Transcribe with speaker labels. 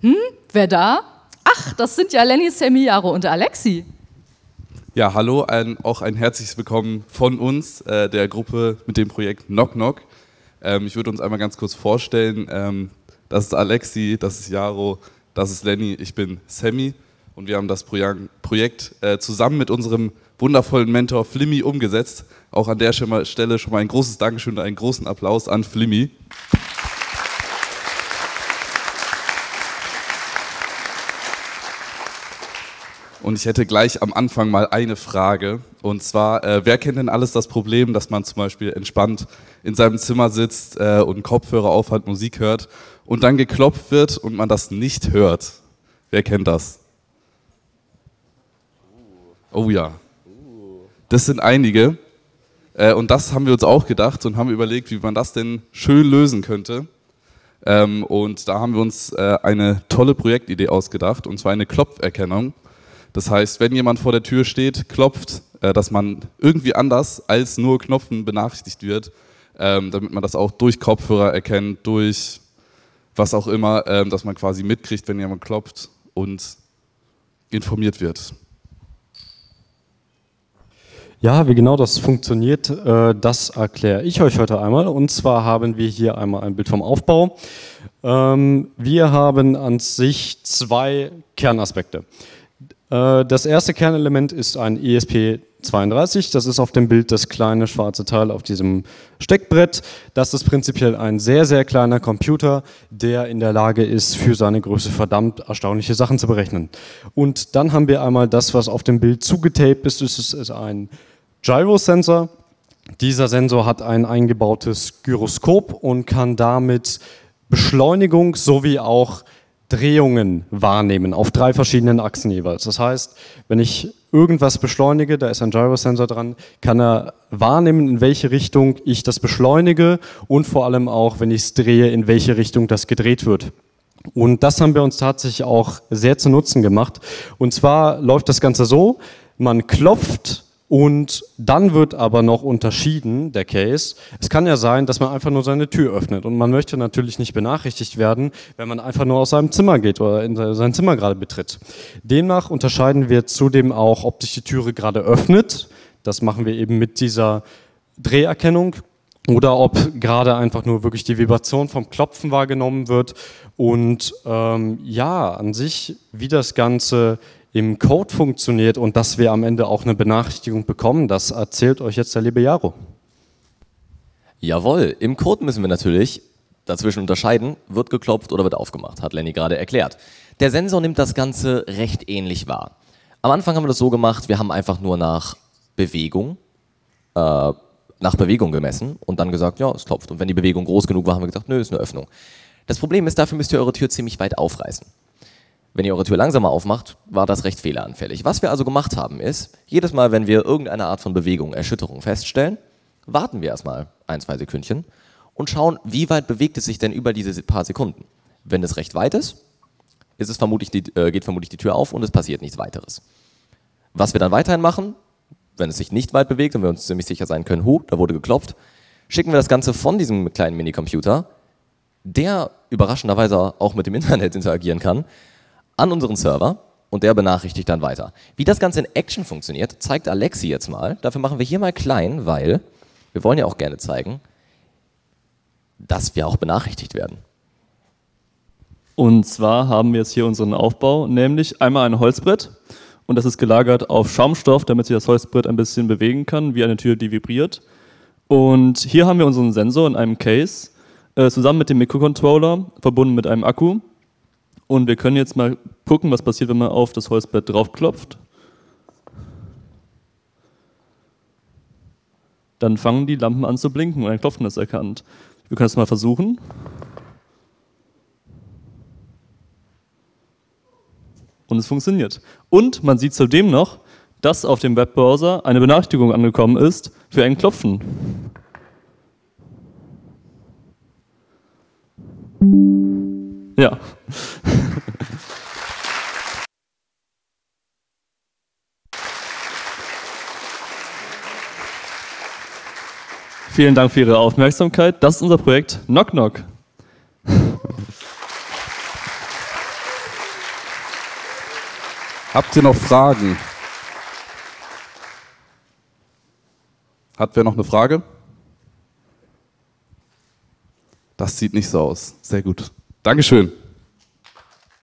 Speaker 1: Hm, wer da? Ach, das sind ja Lenny, Sammy, Jaro und Alexi.
Speaker 2: Ja, hallo, ein, auch ein herzliches Willkommen von uns, äh, der Gruppe mit dem Projekt Knock Knock. Ähm, ich würde uns einmal ganz kurz vorstellen. Ähm, das ist Alexi, das ist Jaro, das ist Lenny, ich bin Sammy und wir haben das Projekt äh, zusammen mit unserem wundervollen Mentor Flimmy umgesetzt. Auch an der Stelle schon mal ein großes Dankeschön und einen großen Applaus an Flimmy. Und ich hätte gleich am Anfang mal eine Frage. Und zwar, äh, wer kennt denn alles das Problem, dass man zum Beispiel entspannt in seinem Zimmer sitzt äh, und Kopfhörer aufhat, Musik hört und dann geklopft wird und man das nicht hört? Wer kennt das? Oh ja. Das sind einige. Äh, und das haben wir uns auch gedacht und haben überlegt, wie man das denn schön lösen könnte. Ähm, und da haben wir uns äh, eine tolle Projektidee ausgedacht, und zwar eine Klopferkennung. Das heißt, wenn jemand vor der Tür steht, klopft, äh, dass man irgendwie anders als nur Knopfen benachrichtigt wird, ähm, damit man das auch durch Kopfhörer erkennt, durch was auch immer, ähm, dass man quasi mitkriegt, wenn jemand klopft und informiert wird.
Speaker 3: Ja, wie genau das funktioniert, äh, das erkläre ich euch heute einmal. Und zwar haben wir hier einmal ein Bild vom Aufbau. Ähm, wir haben an sich zwei Kernaspekte. Äh, das erste Kernelement ist ein ESP32. Das ist auf dem Bild das kleine schwarze Teil auf diesem Steckbrett. Das ist prinzipiell ein sehr, sehr kleiner Computer, der in der Lage ist, für seine Größe verdammt erstaunliche Sachen zu berechnen. Und dann haben wir einmal das, was auf dem Bild zugetaped ist. Das ist ein Gyrosensor. Dieser Sensor hat ein eingebautes Gyroskop und kann damit Beschleunigung sowie auch Drehungen wahrnehmen auf drei verschiedenen Achsen jeweils. Das heißt, wenn ich irgendwas beschleunige, da ist ein Gyrosensor dran, kann er wahrnehmen, in welche Richtung ich das beschleunige und vor allem auch, wenn ich es drehe, in welche Richtung das gedreht wird. Und das haben wir uns tatsächlich auch sehr zu Nutzen gemacht. Und zwar läuft das Ganze so, man klopft und dann wird aber noch unterschieden, der Case. Es kann ja sein, dass man einfach nur seine Tür öffnet und man möchte natürlich nicht benachrichtigt werden, wenn man einfach nur aus seinem Zimmer geht oder in sein Zimmer gerade betritt. Demnach unterscheiden wir zudem auch, ob sich die Türe gerade öffnet. Das machen wir eben mit dieser Dreherkennung oder ob gerade einfach nur wirklich die Vibration vom Klopfen wahrgenommen wird und ähm, ja, an sich, wie das Ganze im Code funktioniert und dass wir am Ende auch eine Benachrichtigung bekommen, das erzählt euch jetzt der liebe Jaro.
Speaker 4: Jawohl, im Code müssen wir natürlich dazwischen unterscheiden, wird geklopft oder wird aufgemacht, hat Lenny gerade erklärt. Der Sensor nimmt das Ganze recht ähnlich wahr. Am Anfang haben wir das so gemacht, wir haben einfach nur nach Bewegung, äh, nach Bewegung gemessen und dann gesagt, ja, es klopft. Und wenn die Bewegung groß genug war, haben wir gesagt, nö, ist eine Öffnung. Das Problem ist, dafür müsst ihr eure Tür ziemlich weit aufreißen. Wenn ihr eure Tür langsamer aufmacht, war das recht fehleranfällig. Was wir also gemacht haben ist, jedes Mal, wenn wir irgendeine Art von Bewegung, Erschütterung feststellen, warten wir erstmal ein, zwei Sekündchen und schauen, wie weit bewegt es sich denn über diese paar Sekunden. Wenn es recht weit ist, ist es vermutlich die, äh, geht vermutlich die Tür auf und es passiert nichts weiteres. Was wir dann weiterhin machen, wenn es sich nicht weit bewegt und wir uns ziemlich sicher sein können, hu, da wurde geklopft, schicken wir das Ganze von diesem kleinen Minicomputer, der überraschenderweise auch mit dem Internet interagieren kann, an unseren Server und der benachrichtigt dann weiter. Wie das Ganze in Action funktioniert, zeigt Alexi jetzt mal. Dafür machen wir hier mal klein, weil wir wollen ja auch gerne zeigen, dass wir auch benachrichtigt werden.
Speaker 5: Und zwar haben wir jetzt hier unseren Aufbau, nämlich einmal ein Holzbrett und das ist gelagert auf Schaumstoff, damit sich das Holzbrett ein bisschen bewegen kann, wie eine Tür, die vibriert. Und hier haben wir unseren Sensor in einem Case, äh, zusammen mit dem Mikrocontroller, verbunden mit einem Akku. Und wir können jetzt mal gucken, was passiert, wenn man auf das Holzbrett draufklopft. Dann fangen die Lampen an zu blinken und ein Klopfen ist erkannt. Wir können es mal versuchen. Und es funktioniert. Und man sieht zudem noch, dass auf dem Webbrowser eine Benachrichtigung angekommen ist für ein Klopfen. Ja. Vielen Dank für Ihre Aufmerksamkeit. Das ist unser Projekt Knock Knock.
Speaker 2: Habt ihr noch Fragen? Hat wer noch eine Frage? Das sieht nicht so aus. Sehr gut. Dankeschön.